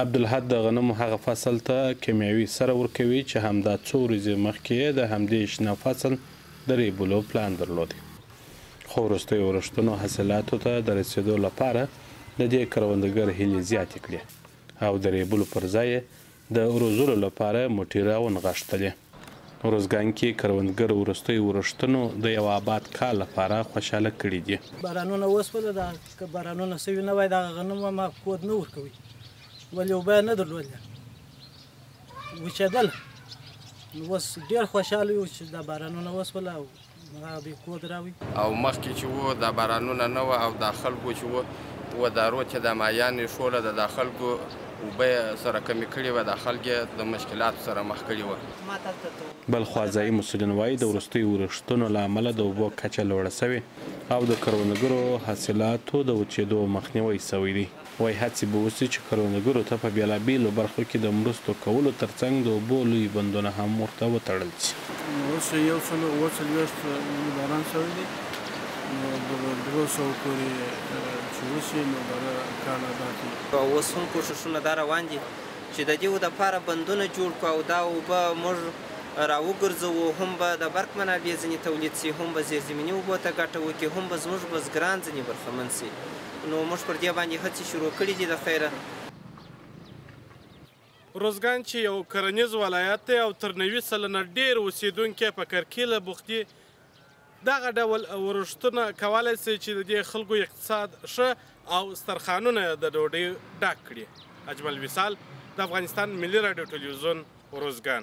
عبدالحد د غنمو هغه فصل ته کیمیاوي سره ورکوي چې همدا څو ورځې مخکې یې د همدې شنه فصل د ریبلو پلان درلود. خو وروستیو ورښتونو حاصلاتو ته د رسېدو لپاره د دې کروندګر هیلې زیاتې کړې او د ریبلو پر ځای یې د روزلو لپاره موټي راونغښتلې. اروزګان کې کروندګرو وروستیو ورښتونو د یوه اباد کال لپاره خوشاله کړي دي. بارانونه وشول دا که بارانونه شوي نه وای دغه غنم به ما کود نه ورکوي ولې اوبه یې نه درلودې وچېدل نو اوس ډېر خوشحاله یو چې دا بارانونه وشول او او مخکې چې وو دا بارانونه نه وه او دا خلکو چې وو و دارو چې دا مایان یې ښوله د دا خلکو اوبه سره کمې کړې وه دا خلک یې د مشکلاتو سره مخ کړي وه. بلخوا ځایي مسولین وایي د وروستیو ورښتونو له امله د اوبو کچه لوړه شوې او د کروندګرو حاصلاتو د وچېدو مخنیوی شوی دی. وايي، هڅې به وشي چې کروندګرو ته په بېلابېلو برخو کې د مرستو کولو ترڅنګ د اوبو لوی بندونه هم ورته وتړل شي. اوس یو سل او اووه څلوېښت ملي باران شوی دی، نو د درو سوو پورې چې وشي نو بره کال ادا کړي. اوس هم کوښښونه دا روان دي چې د دېو دپاره بندونه جوړ کړو او دا اوبه موږ را وګرځوو، هم به د برق منابع ځنې تولید شي، هم به زېرزمیني اوبو ته ګټه وکړي، هم به زموږ بزګران ځنې برخمن شي. نو موږ پر دې باندې هڅې شروع کړې دي د خیره. روزګان چې یو کرنیز ولایت دی او تر نوي سلنه ډېر اوسېدونکي په کرکیله بوخت دي، دغه ډول ورښتونه کولای شي چې د دې خلکو اقتصاد ښه او سترخانونه یې د ډوډۍ ډک کړي. اجمل وصال، د افغانستان ملي راډیو ټلویزیون، روزګان.